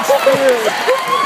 っていう。